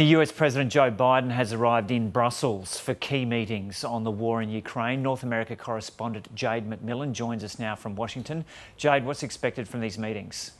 The US President Joe Biden has arrived in Brussels for key meetings on the war in Ukraine. North America correspondent Jade McMillan joins us now from Washington. Jade, what's expected from these meetings?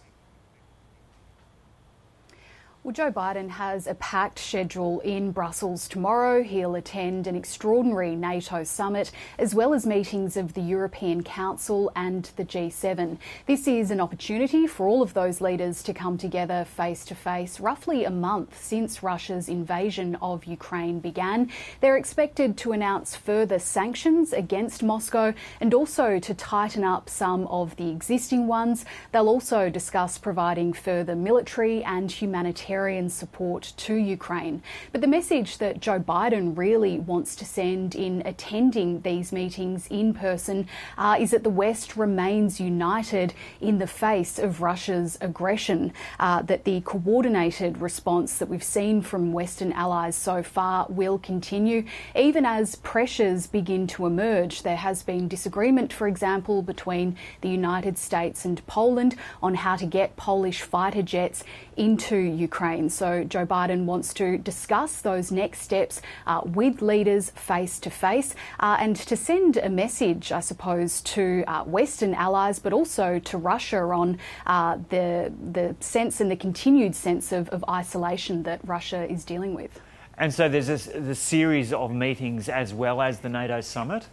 Well, Joe Biden has a packed schedule in Brussels tomorrow. He'll attend an extraordinary NATO summit as well as meetings of the European Council and the G7. This is an opportunity for all of those leaders to come together face to face roughly a month since Russia's invasion of Ukraine began. They're expected to announce further sanctions against Moscow and also to tighten up some of the existing ones. They'll also discuss providing further military and humanitarian humanitarian support to Ukraine. But the message that Joe Biden really wants to send in attending these meetings in person uh, is that the West remains united in the face of Russia's aggression, uh, that the coordinated response that we've seen from Western allies so far will continue, even as pressures begin to emerge. There has been disagreement, for example, between the United States and Poland on how to get Polish fighter jets into Ukraine. So Joe Biden wants to discuss those next steps uh, with leaders face to face and to send a message, I suppose, to uh, Western allies, but also to Russia on uh, the, the sense and the continued sense of, of isolation that Russia is dealing with. And so there's this, the series of meetings as well as the NATO summit?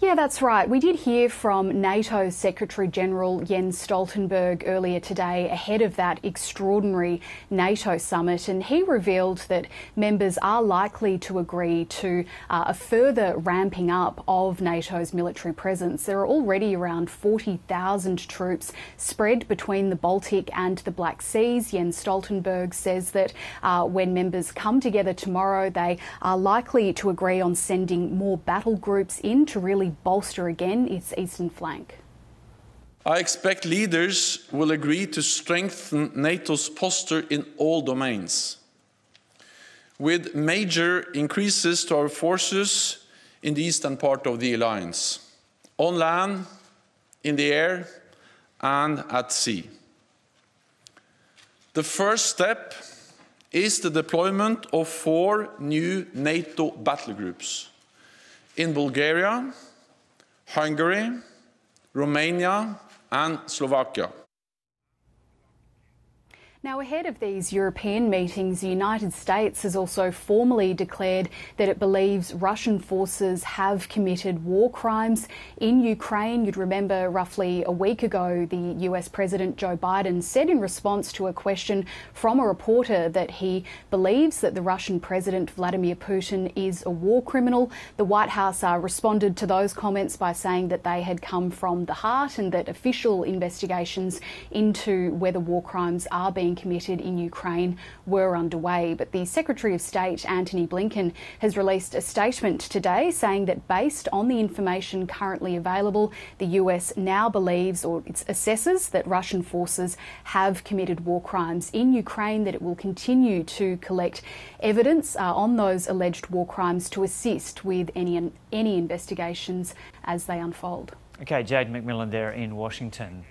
Yeah, that's right. We did hear from NATO Secretary General Jens Stoltenberg earlier today ahead of that extraordinary NATO summit, and he revealed that members are likely to agree to uh, a further ramping up of NATO's military presence. There are already around 40,000 troops spread between the Baltic and the Black Seas. Jens Stoltenberg says that uh, when members come together tomorrow, they are likely to agree on sending more battle groups in to really bolster again its eastern flank. I expect leaders will agree to strengthen NATO's posture in all domains, with major increases to our forces in the eastern part of the alliance, on land, in the air, and at sea. The first step is the deployment of four new NATO battle groups in Bulgaria, Hungary, Romania, and Slovakia. Now, ahead of these European meetings, the United States has also formally declared that it believes Russian forces have committed war crimes in Ukraine. You'd remember roughly a week ago, the US President Joe Biden said in response to a question from a reporter that he believes that the Russian President Vladimir Putin is a war criminal. The White House uh, responded to those comments by saying that they had come from the heart and that official investigations into whether war crimes are being being committed in Ukraine were underway. But the Secretary of State, Antony Blinken, has released a statement today saying that based on the information currently available, the US now believes or it assesses that Russian forces have committed war crimes in Ukraine, that it will continue to collect evidence uh, on those alleged war crimes to assist with any, any investigations as they unfold. Okay, Jade McMillan there in Washington.